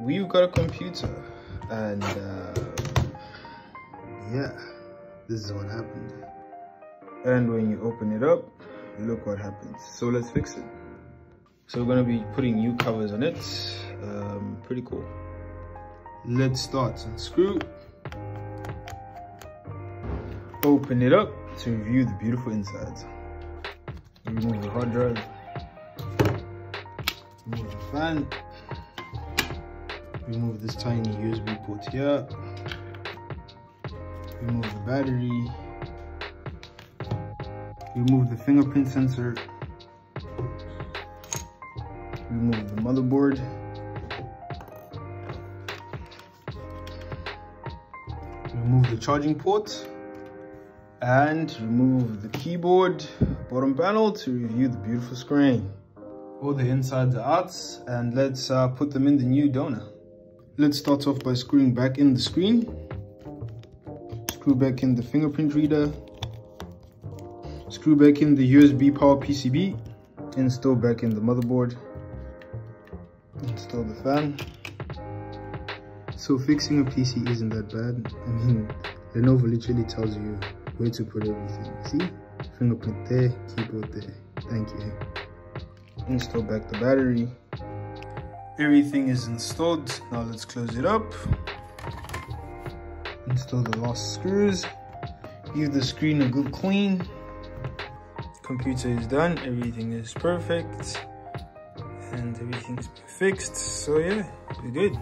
we've got a computer and uh, yeah this is what happened. And when you open it up look what happens so let's fix it. So we're going to be putting new covers on it. Um, pretty cool. Let's start. Unscrew open it up to review the beautiful insides remove the hard drive. Remove the fan remove this tiny USB port here. Remove the battery. Remove the fingerprint sensor. Remove the motherboard. Remove the charging port. And remove the keyboard. Bottom panel to review the beautiful screen. All the insides are out and let's uh, put them in the new donor let's start off by screwing back in the screen screw back in the fingerprint reader screw back in the usb power pcb install back in the motherboard install the fan so fixing a pc isn't that bad i mean lenovo literally tells you where to put everything. See? Fingerprint there, keyboard there. Thank you. Install back the battery. Everything is installed. Now let's close it up. Install the last screws. Give the screen a good clean. Computer is done. Everything is perfect. And everything's fixed. So yeah, we're good.